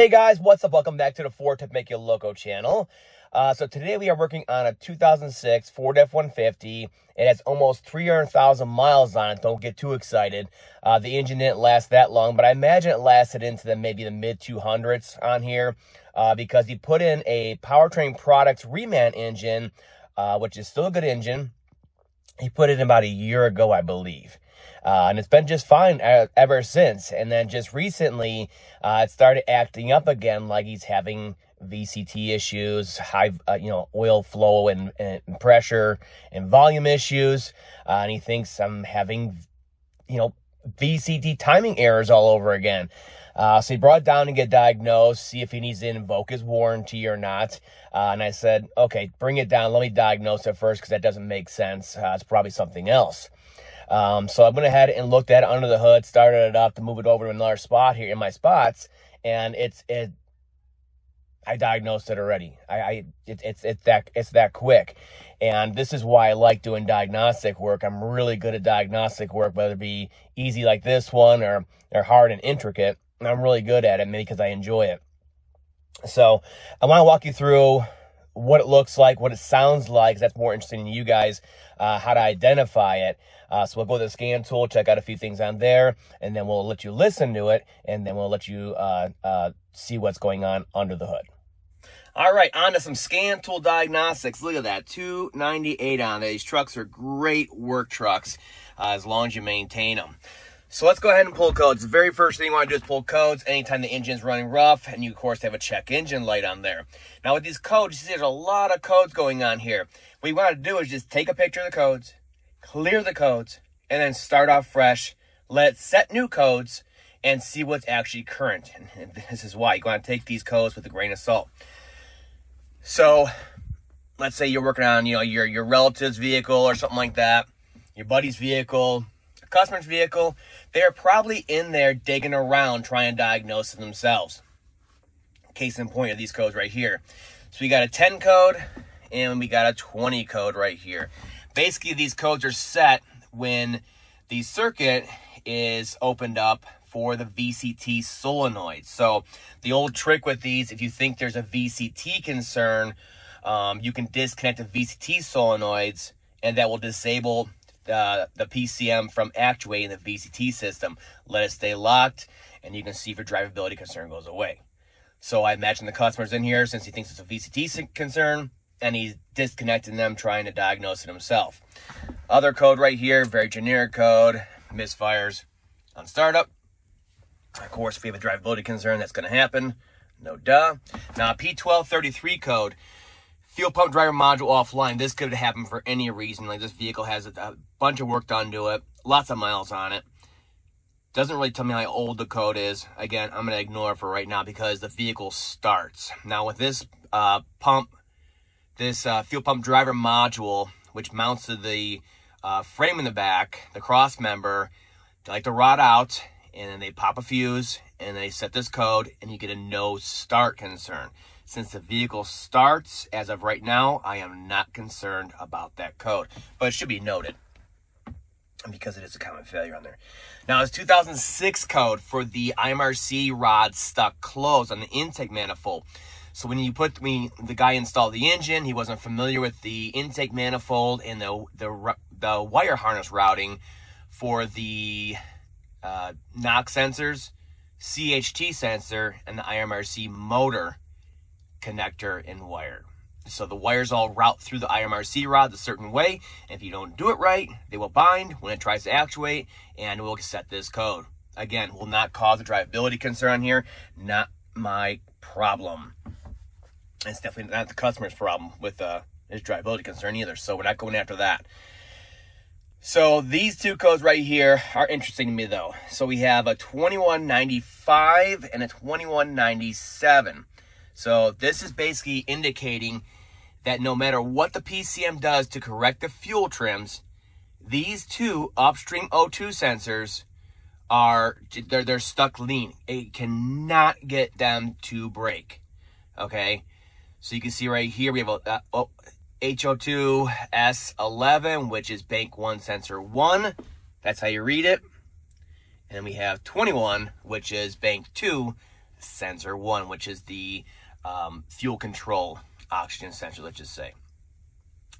Hey guys, what's up? Welcome back to the Ford Tech Make You Loco channel. Uh, so today we are working on a 2006 Ford F-150. It has almost 300,000 miles on it. Don't get too excited. Uh, the engine didn't last that long, but I imagine it lasted into the maybe the mid 200s on here uh, because he put in a Powertrain Products reman engine, uh, which is still a good engine. He put it in about a year ago, I believe. Uh, and it's been just fine ever since. And then just recently, uh, it started acting up again, like he's having VCT issues, high, uh, you know, oil flow and, and pressure and volume issues. Uh, and he thinks I'm having, you know, VCT timing errors all over again. Uh, so he brought down to get diagnosed, see if he needs to invoke his warranty or not. Uh, and I said, okay, bring it down. Let me diagnose it first because that doesn't make sense. Uh, it's probably something else. Um, so I went ahead and looked at it under the hood, started it up to move it over to another spot here in my spots, and it's it. I diagnosed it already. I, I it, it's it's that it's that quick, and this is why I like doing diagnostic work. I'm really good at diagnostic work, whether it be easy like this one or or hard and intricate. I'm really good at it, maybe because I enjoy it. So I want to walk you through what it looks like, what it sounds like. That's more interesting to you guys, uh, how to identify it. Uh, so we'll go to the scan tool, check out a few things on there, and then we'll let you listen to it, and then we'll let you uh, uh see what's going on under the hood. All right, on to some scan tool diagnostics. Look at that, 298 on These trucks are great work trucks uh, as long as you maintain them. So let's go ahead and pull codes. The very first thing you want to do is pull codes anytime the engine's running rough, and you, of course, have a check engine light on there. Now, with these codes, there's a lot of codes going on here. What you want to do is just take a picture of the codes, clear the codes, and then start off fresh. Let it set new codes and see what's actually current. And this is why you want to take these codes with a grain of salt. So, let's say you're working on, you know, your, your relative's vehicle or something like that, your buddy's vehicle, customer's vehicle, they're probably in there digging around trying to diagnose it themselves. Case in point of these codes right here. So we got a 10 code and we got a 20 code right here. Basically, these codes are set when the circuit is opened up for the VCT solenoid. So the old trick with these, if you think there's a VCT concern, um, you can disconnect the VCT solenoids and that will disable Uh, the, the PCM from actuating the VCT system. Let it stay locked, and you can see if your drivability concern goes away. So I imagine the customer's in here since he thinks it's a VCT concern, and he's disconnecting them trying to diagnose it himself. Other code right here, very generic code, misfires on startup. Of course, if we have a drivability concern, that's going to happen. No duh. Now, P1233 code fuel pump driver module offline. This could happen for any reason. Like this vehicle has a, bunch of work done to it, lots of miles on it. Doesn't really tell me how old the code is. Again, I'm going to ignore it for right now because the vehicle starts. Now with this uh, pump, this uh, fuel pump driver module, which mounts to the uh, frame in the back, the cross member, they like to rot out and then they pop a fuse and they set this code and you get a no start concern. Since the vehicle starts, as of right now, I am not concerned about that code. But it should be noted because it is a common failure on there. Now, it's 2006 code for the IMRC rod stuck closed on the intake manifold. So when you put me, the guy installed the engine, he wasn't familiar with the intake manifold and the the, the wire harness routing for the uh, NOx sensors, CHT sensor, and the IMRC motor connector and wire. So the wires all route through the IMRC rod a certain way. If you don't do it right, they will bind when it tries to actuate and we'll set this code. Again, will not cause a drivability concern here. Not my problem. It's definitely not the customer's problem with uh, his drivability concern either. So we're not going after that. So these two codes right here are interesting to me though. So we have a 2195 and a 2197. So this is basically indicating that no matter what the PCM does to correct the fuel trims, these two upstream O2 sensors are they're, they're stuck lean. It cannot get them to break. Okay, so you can see right here we have a, a oh, HO2S11, which is bank one sensor one. That's how you read it. And we have 21, which is bank two sensor one, which is the um, fuel control oxygen sensor, let's just say.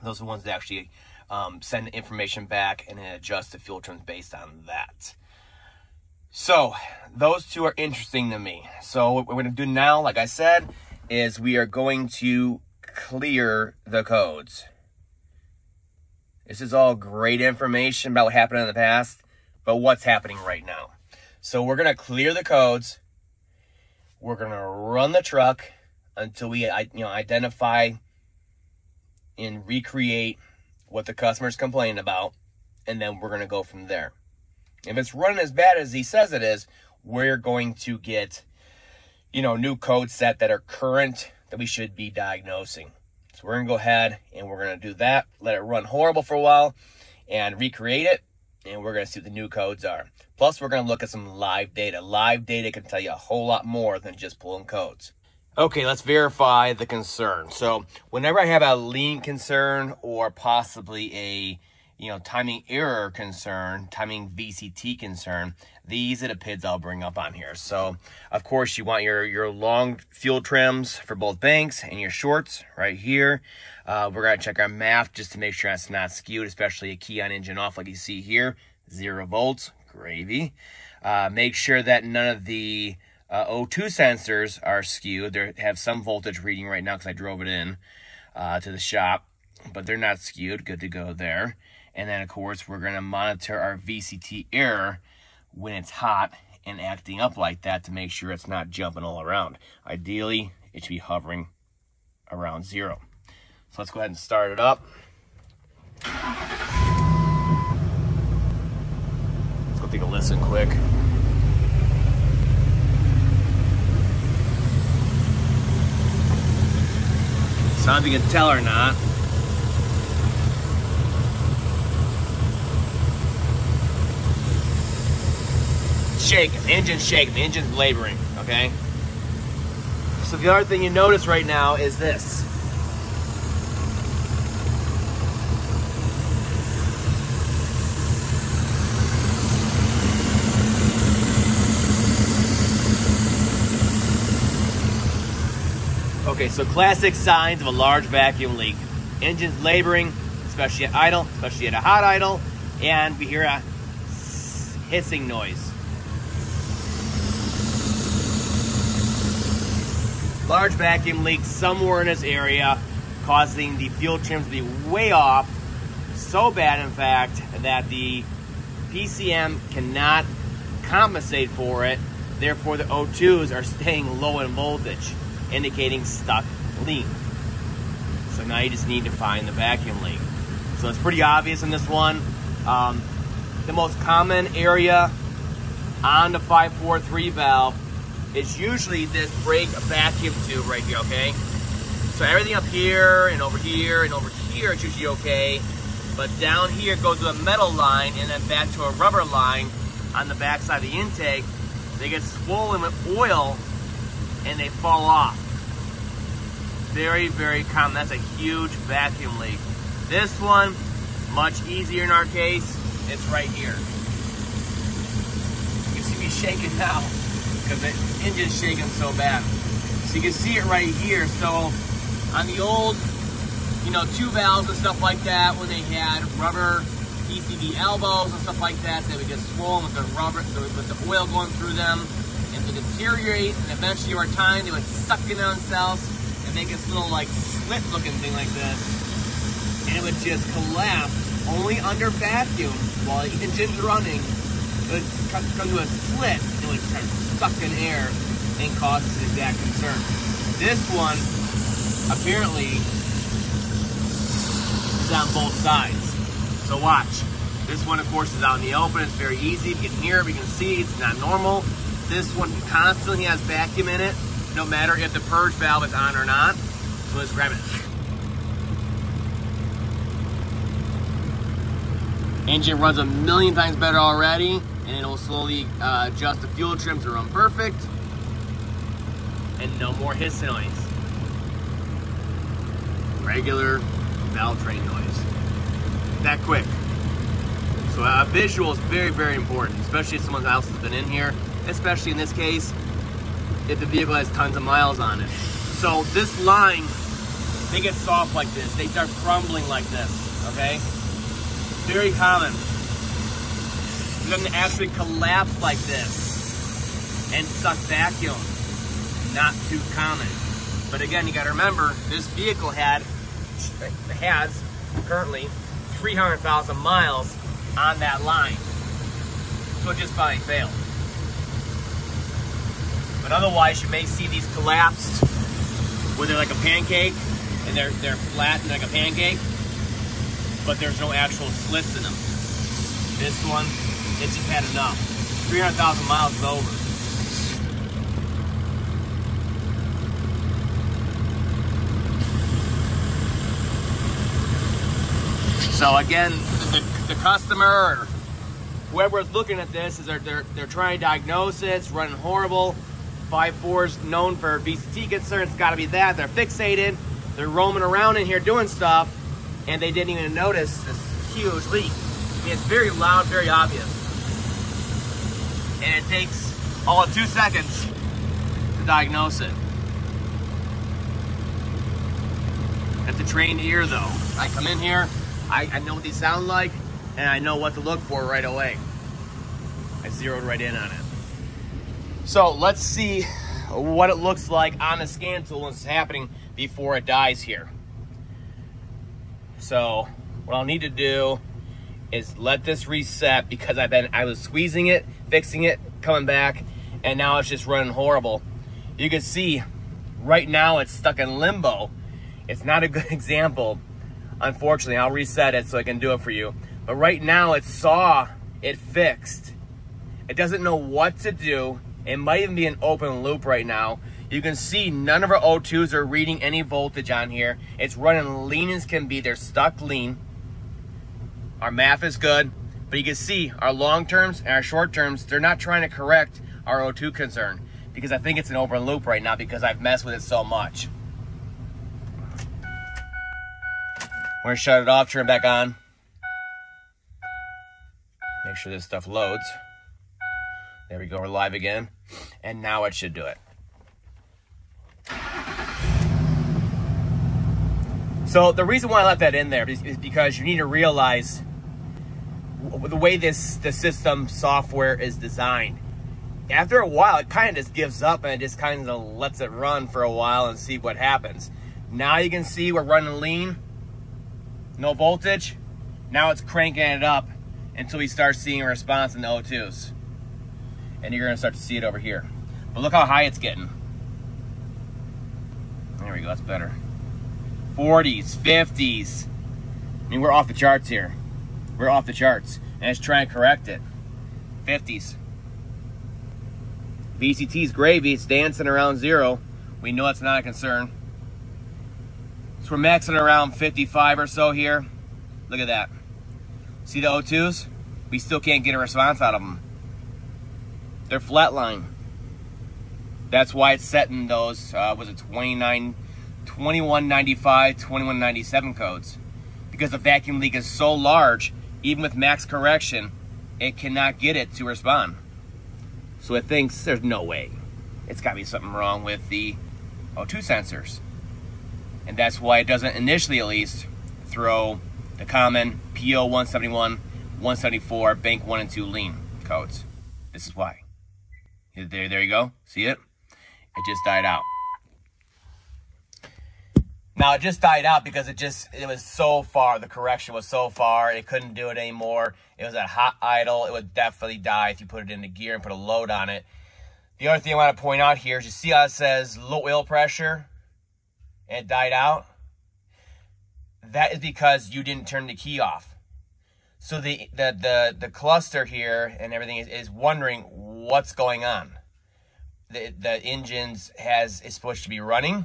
Those are the ones that actually um, send information back and then adjust the fuel trims based on that. So those two are interesting to me. So what we're going to do now, like I said, is we are going to clear the codes. This is all great information about what happened in the past, but what's happening right now. So we're going to clear the codes. We're going to run the truck until we you know identify and recreate what the customer's complaining about, and then we're going to go from there. If it's running as bad as he says it is, we're going to get, you know, new code set that are current that we should be diagnosing. So we're going to go ahead and we're going to do that, let it run horrible for a while, and recreate it, and we're going to see what the new codes are. Plus, we're going to look at some live data. Live data can tell you a whole lot more than just pulling codes. Okay, let's verify the concern. So whenever I have a lean concern or possibly a you know timing error concern, timing VCT concern, these are the PIDs I'll bring up on here. So of course you want your your long fuel trims for both banks and your shorts right here. Uh, we're gonna check our MAF just to make sure that's not skewed, especially a key on engine off like you see here, zero volts, gravy. Uh, make sure that none of the uh, O2 sensors are skewed. They have some voltage reading right now because I drove it in uh, to the shop, but they're not skewed. Good to go there. And then, of course, we're going to monitor our VCT error when it's hot and acting up like that to make sure it's not jumping all around. Ideally, it should be hovering around zero. So let's go ahead and start it up. Let's go take a listen quick. Don't know if you can tell or not. Shaking, the engine's shaking, the engine's laboring, okay? So the other thing you notice right now is this. Okay, so classic signs of a large vacuum leak. Engines laboring, especially at idle, especially at a hot idle, and we hear a hissing noise. Large vacuum leak somewhere in this area, causing the fuel trims to be way off. So bad, in fact, that the PCM cannot compensate for it. Therefore, the O2s are staying low in voltage indicating stuck lean. So now you just need to find the vacuum leak. So it's pretty obvious in this one. Um, the most common area on the 543 valve is usually this brake vacuum tube right here, okay? So everything up here and over here and over here is usually okay. But down here goes to a metal line and then back to a rubber line on the backside of the intake. They get swollen with oil and they fall off. Very, very common. That's a huge vacuum leak. This one, much easier in our case. It's right here. You can see me shaking now because the engine's shaking so bad. So you can see it right here. So on the old, you know, two valves and stuff like that, when they had rubber PCV elbows and stuff like that, they would get swollen with the rubber, with the oil going through them to deteriorate, and eventually over time they would suck in on themselves and make this little like slit looking thing like this. And it would just collapse only under vacuum while the engine's running. It would come to a slit and it would start sucking air and cause this exact concern. This one apparently is on both sides. So watch. This one, of course, is out in the open. It's very easy. We can hear it. We can see it's not normal. This one constantly has vacuum in it, no matter if the purge valve is on or not. So let's grab it. Engine runs a million times better already, and it'll slowly uh, adjust the fuel trim to run perfect. And no more hiss noise. Regular valve train noise. That quick. So uh, visual is very, very important, especially if someone else has been in here especially in this case, if the vehicle has tons of miles on it. So this line, they get soft like this. They start crumbling like this, okay? Very common. Then they actually collapse like this and suck vacuum. Not too common. But again, you gotta remember, this vehicle had, has currently 300,000 miles on that line. So it just finally failed. But otherwise, you may see these collapsed where they're like a pancake and they're, they're flat and like a pancake, but there's no actual slits in them. This one, it just had enough. 300,000 miles is over. So again, the, the customer whoever's looking at this is they're, they're, they're trying to diagnose it, it's running horrible. 5.4 is known for VCT concerns, it's gotta be that. They're fixated, they're roaming around in here doing stuff, and they didn't even notice this huge leak. I mean, it's very loud, very obvious. And it takes all of two seconds to diagnose it. That's a trained ear though. I come in here, I, I know what these sound like, and I know what to look for right away. I zeroed right in on it. So let's see what it looks like on the scan tool when happening before it dies here. So what I'll need to do is let this reset because I've been, I was squeezing it, fixing it, coming back, and now it's just running horrible. You can see right now it's stuck in limbo. It's not a good example Unfortunately, I'll reset it so I can do it for you. But right now it saw it fixed. It doesn't know what to do. It might even be an open loop right now. You can see none of our O2s are reading any voltage on here. It's running lean as can be. They're stuck lean. Our MAF is good, but you can see our long terms and our short terms, they're not trying to correct our O2 concern because I think it's an open loop right now because I've messed with it so much. We're gonna shut it off, turn it back on. Make sure this stuff loads. There we go, we're live again. And now it should do it. So the reason why I left that in there is, because you need to realize the way this the system software is designed. After a while, it kind of just gives up and it just kind of lets it run for a while and see what happens. Now you can see we're running lean no voltage. Now it's cranking it up until we start seeing a response in the O2s. And you're gonna start to see it over here. But look how high it's getting. There we go, that's better. 40s, 50s. I mean, we're off the charts here. We're off the charts. And it's trying to correct it. 50s. VCT's gravy, it's dancing around zero. We know it's not a concern. So we're maxing around 55 or so here. Look at that. See the O2s? We still can't get a response out of them. They're flatline. That's why it's setting those, uh, was it 29, 2195, 2197 codes. Because the vacuum leak is so large, even with max correction, it cannot get it to respond. So it thinks there's no way. It's got to be something wrong with the O2 sensors. And that's why it doesn't initially, at least, throw the common PO 171, 174, bank 1 and 2 lean codes. This is why. There, there you go. See it? It just died out. Now it just died out because it just it was so far. The correction was so far. It couldn't do it anymore. It was at hot idle. It would definitely die if you put it into gear and put a load on it. The other thing I want to point out here is you see how it says low oil pressure and it died out, that is because you didn't turn the key off. So the the the, the cluster here and everything is, is wondering what's going on. The the engines has is supposed to be running,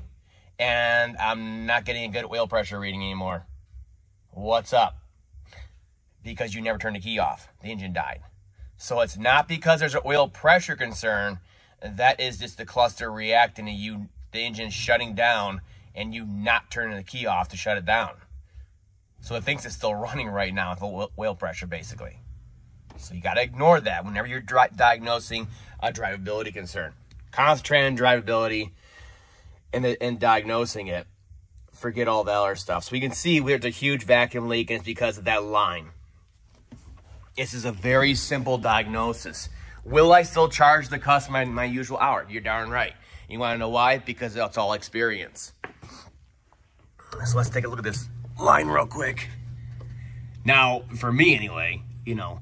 and I'm not getting a good oil pressure reading anymore. What's up? Because you never turned the key off. The engine died. So it's not because there's an oil pressure concern. That is just the cluster reacting to you, the engine shutting down and you not turning the key off to shut it down. So it thinks it's still running right now with the oil pressure, basically. So you got to ignore that whenever you're diagnosing a drivability concern. Concentrate on drivability and, and diagnosing it. Forget all the other stuff. So we can see there's a huge vacuum leak and it's because of that line. This is a very simple diagnosis. Will I still charge the customer my usual hour? You're darn right. You want to know why? Because that's all experience. So let's take a look at this line real quick. Now, for me anyway, you know,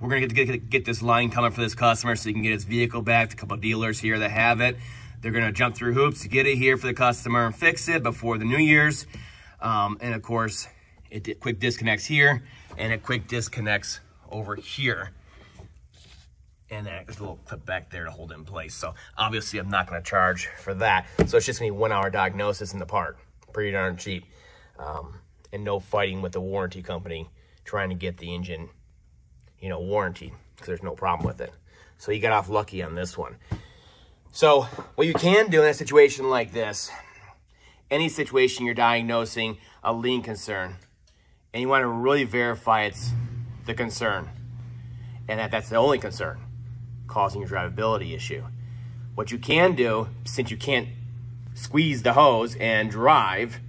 we're going to get, get, this line coming for this customer so he can get his vehicle back. A couple dealers here that have it. They're going to jump through hoops to get it here for the customer and fix it before the New Year's. Um, and of course, it quick disconnects here and it quick disconnects over here. And then there's a little clip back there to hold it in place. So obviously I'm not going to charge for that. So it's just going to be one hour diagnosis in the part. Pretty darn cheap. Um, and no fighting with the warranty company trying to get the engine, you know, warranty because there's no problem with it. So you got off lucky on this one. So what you can do in a situation like this, any situation you're diagnosing a lean concern, and you want to really verify it's the concern, and that that's the only concern causing your drivability issue. What you can do, since you can't squeeze the hose and drive,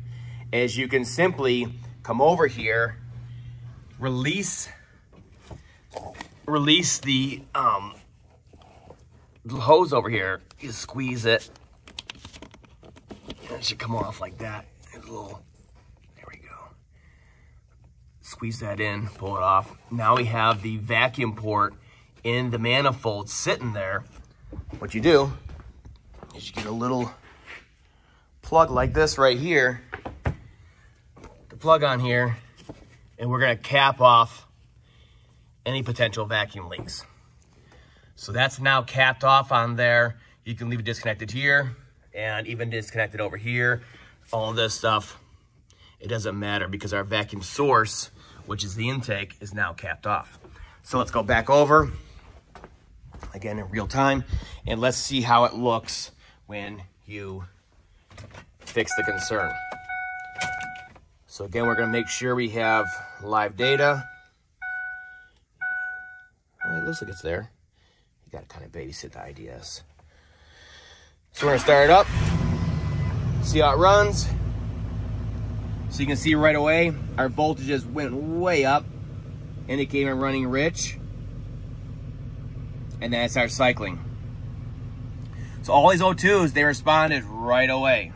is you can simply come over here, release, release the um, hose over here, you squeeze it, and it should come off like that. a little, there we go. Squeeze that in, pull it off. Now we have the vacuum port in the manifold sitting there. What you do is you get a little plug like this right here, the plug on here, and we're gonna cap off any potential vacuum leaks. So that's now capped off on there. You can leave it disconnected here and even disconnected over here. All this stuff, it doesn't matter because our vacuum source, which is the intake, is now capped off. So let's go back over, again in real time, and let's see how it looks when you fix the concern. So again, we're gonna make sure we have live data. Looks like it's there You got to kind of babysit the IDS. So we're gonna start it up, see how it runs. So you can see right away, our voltages went way up, indicating we're running rich. And it starts cycling. So all these O2s, they responded right away.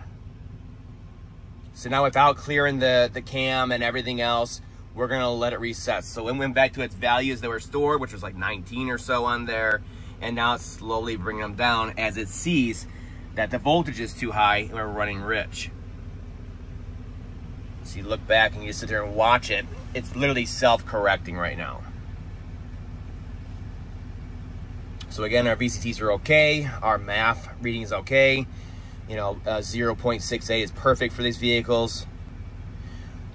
So now without clearing the, the KAM and everything else, we're gonna let it reset. So it went back to its values that were stored, which was like 19 or so on there and now it's slowly bringing them down as it sees that the voltage is too high and we're running rich. So you look back and you sit there and watch it, it's literally self-correcting right now. So again, our VCTs are okay, our MAF reading is okay. You know, uh, 0.68 is perfect for these vehicles.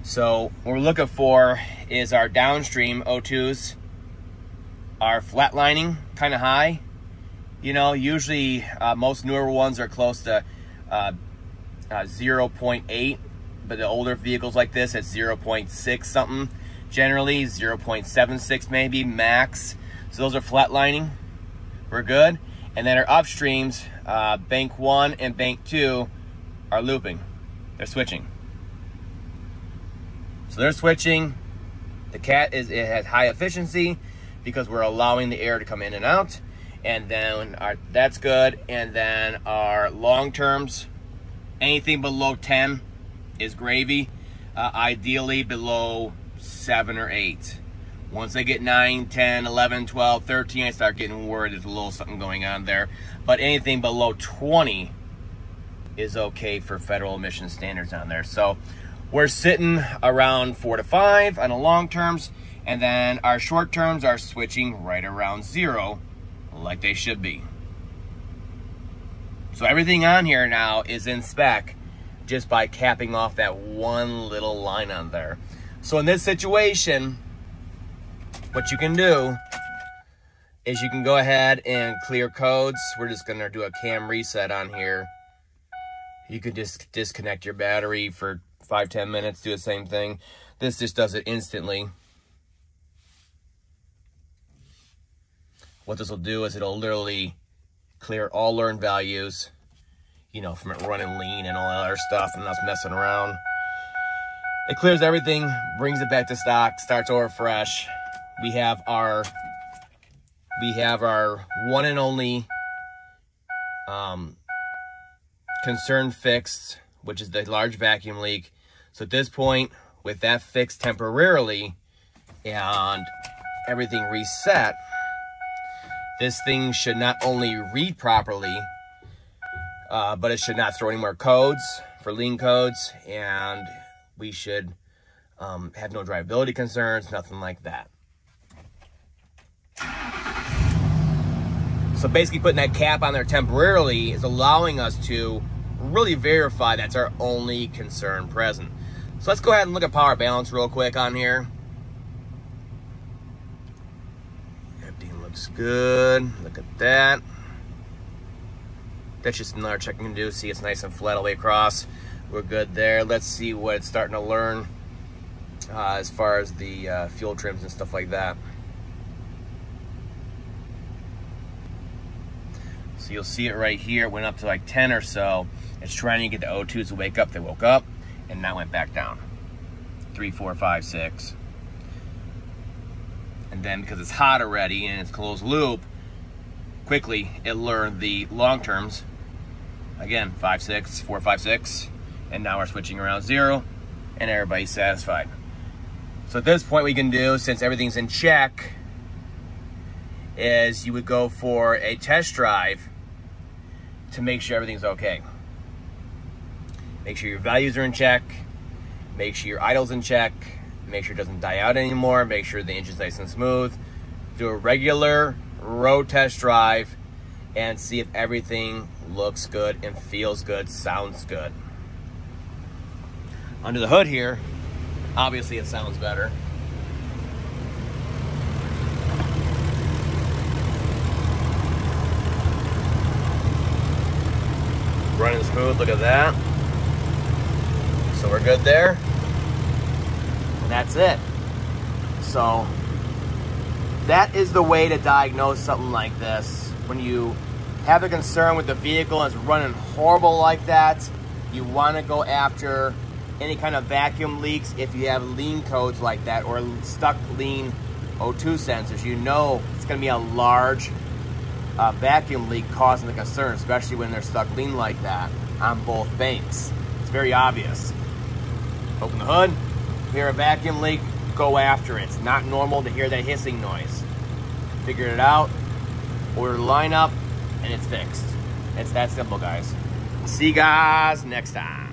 So what we're looking for is our downstream O2s are flatlining kind of high. You know, usually uh, most newer ones are close to uh, uh, 0.8, but the older vehicles like this, it's 0.6 something. Generally, 0.76 maybe, max. So those are flatlining. We're good. And then our upstreams, uh, bank one and bank two, are looping. They're switching. So they're switching. The cat is it has high efficiency because we're allowing the air to come in and out. And then our, that's good. And then our long terms, anything below 10 is gravy. Uh, ideally below 7 or 8. Once they get 9, 10, 11, 12, 13, I start getting worried there's a little something going on there. But anything below 20 is okay for federal emission standards on there. So we're sitting around 4 to 5 on the long terms. And then our short terms are switching right around zero, like they should be. So everything on here now is in spec just by capping off that one little line on there. So in this situation, what you can do is you can go ahead and clear codes. We're just gonna do a KAM reset on here. You can just disconnect your battery for five, 10 minutes, do the same thing. This just does it instantly. what this will do is it'll literally clear all learned values, you know, from it running lean and all that other stuff and us messing around. It clears everything, brings it back to stock, starts over fresh. We have our we have our one and only um, concern fixed, which is the large vacuum leak. So at this point, with that fixed temporarily and everything reset, this thing should not only read properly, uh, but it should not throw any more codes for lean codes, and we should um, have no drivability concerns, nothing like that. So basically putting that cap on there temporarily is allowing us to really verify that's our only concern present. So let's go ahead and look at power balance real quick on here. Everything looks good. Look at that. That's just another check we can do. See, it's nice and flat all the way across. We're good there. Let's see what it's starting to learn uh, as far as the uh, fuel trims and stuff like that. So you'll see it right here. It went up to like 10 or so. It's trying to get the O2s to wake up. They woke up and now went back down. Three, four, five, six. And then because it's hot already and it's closed loop, quickly it learned the long terms. Again, five, six, four, five, six. And now we're switching around zero and everybody's satisfied. So at this point we can do, since everything's in check, is you would go for a test drive to make sure everything's okay. Make sure your values are in check. Make sure your idle's in check. Make sure it doesn't die out anymore. Make sure the engine's nice and smooth. Do a regular road test drive and see if everything looks good and feels good, sounds good. Under the hood here, obviously it sounds better. Smooth, look at that. So we're good there. And that's it. So that is the way to diagnose something like this. When you have a concern with the vehicle and it's running horrible like that, you want to go after any kind of vacuum leaks if you have lean codes like that or stuck lean O2 sensors. You know it's going to be a large uh, vacuum leak causing the concern, especially when they're stuck lean like that on both banks. It's very obvious. Open the hood, hear a vacuum leak, go after it. It's not normal to hear that hissing noise. Figured it out, order the lineup, and it's fixed. It's that simple, guys. See you guys next time.